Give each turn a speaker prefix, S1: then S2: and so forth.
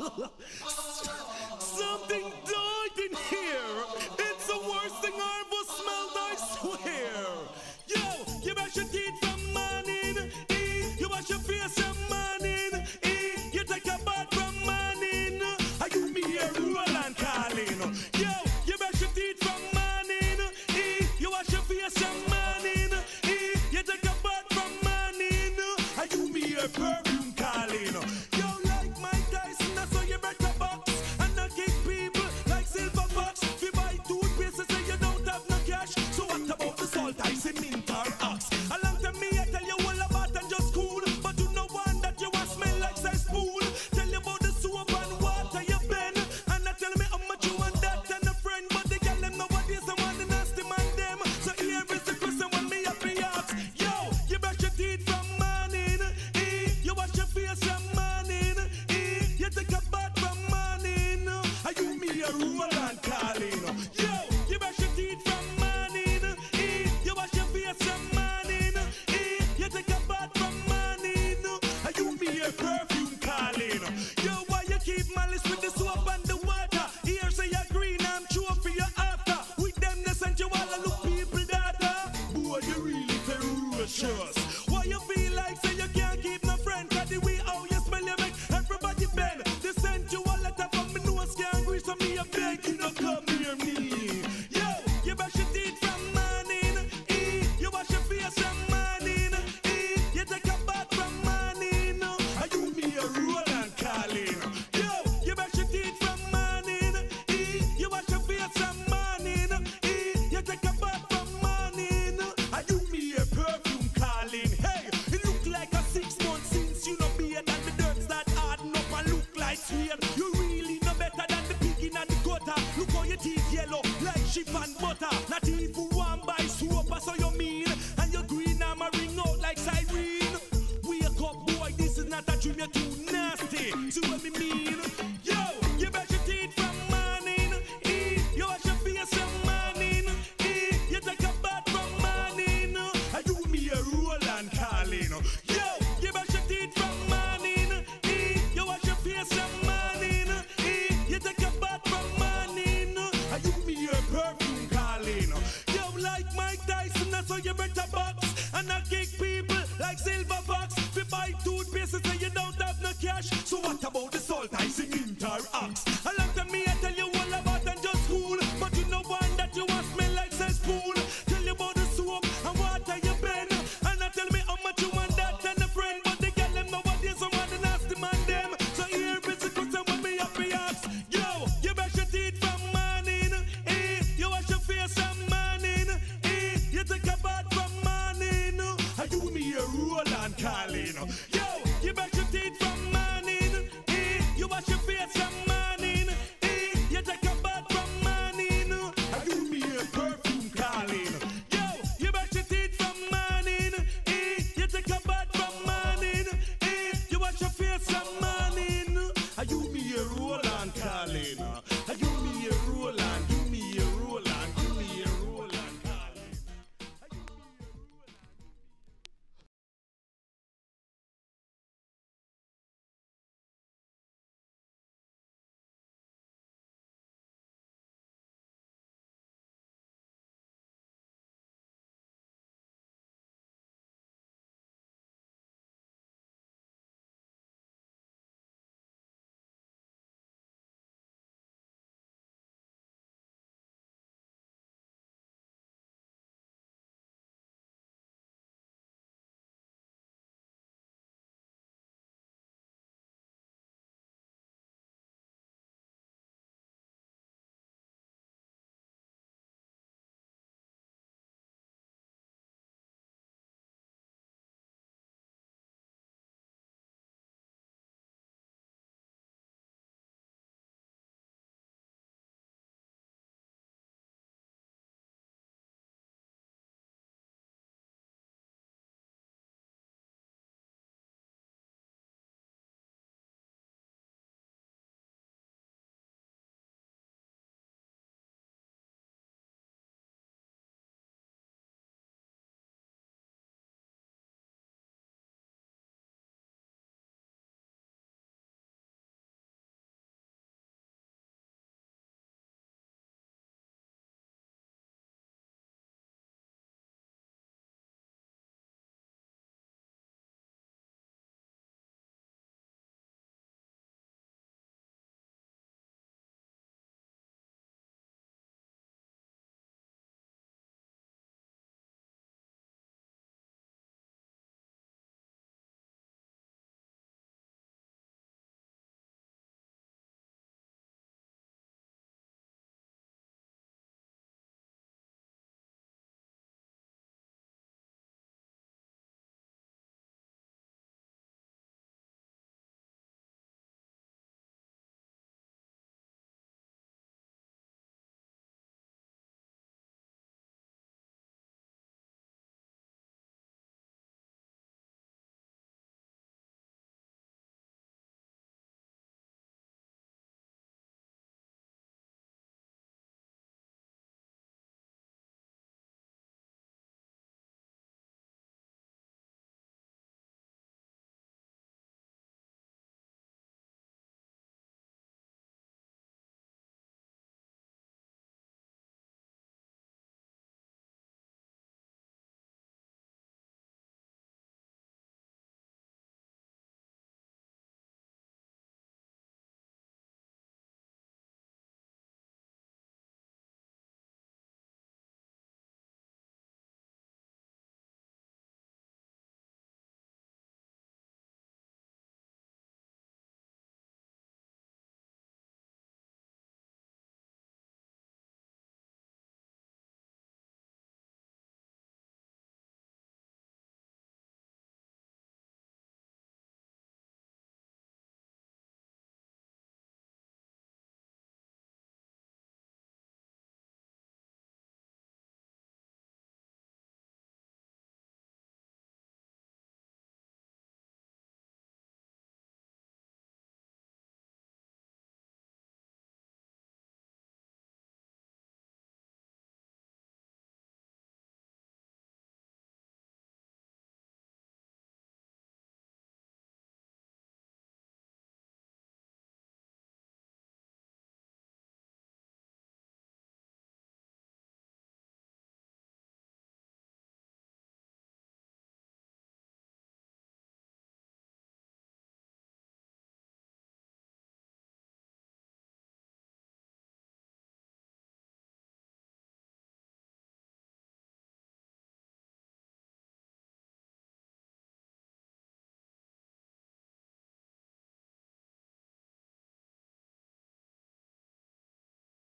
S1: so See what me mean? If you buy